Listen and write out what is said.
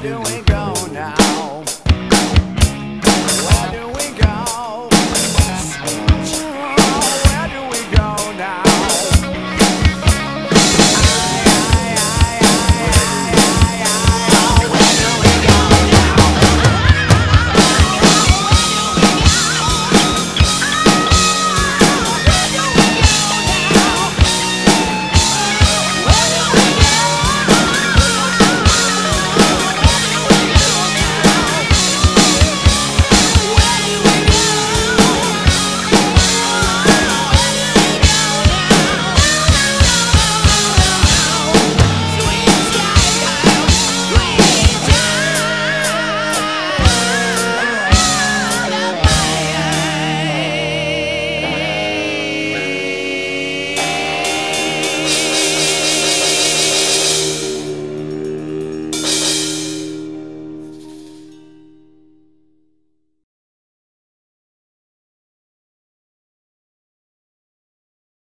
doing wrong.